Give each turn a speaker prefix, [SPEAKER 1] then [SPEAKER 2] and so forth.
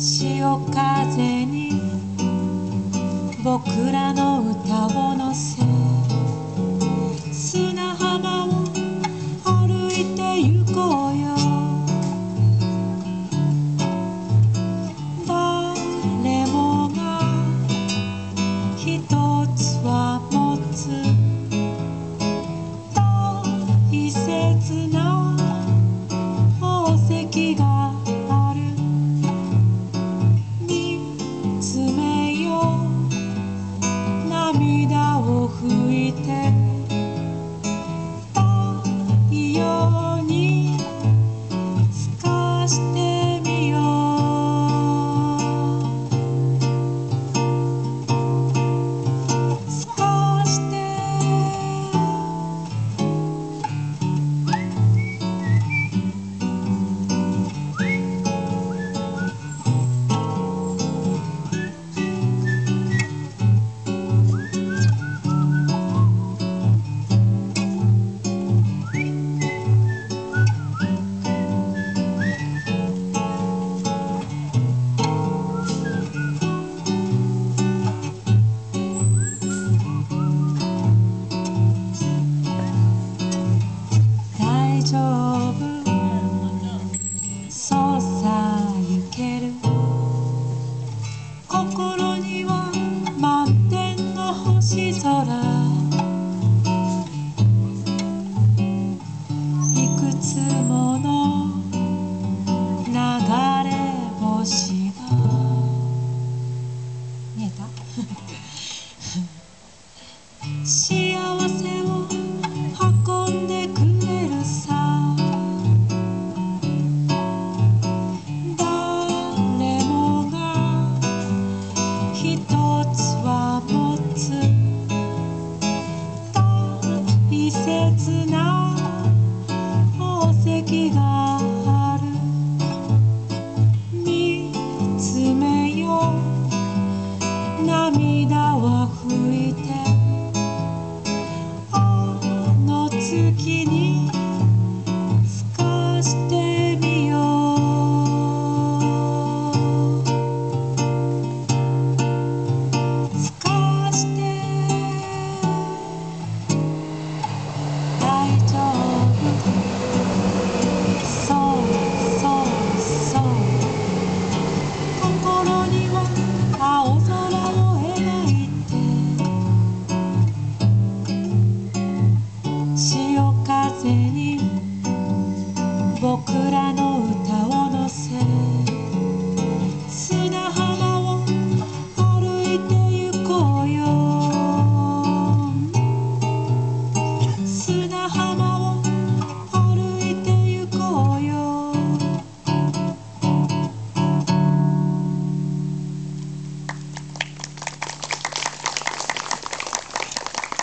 [SPEAKER 1] 潮風に僕らの歌を乗せ吹いて幸せを運んでくれるさ。誰もが一つは持つ。大切な宝石がある。見つめよう。涙は拭いて。see you.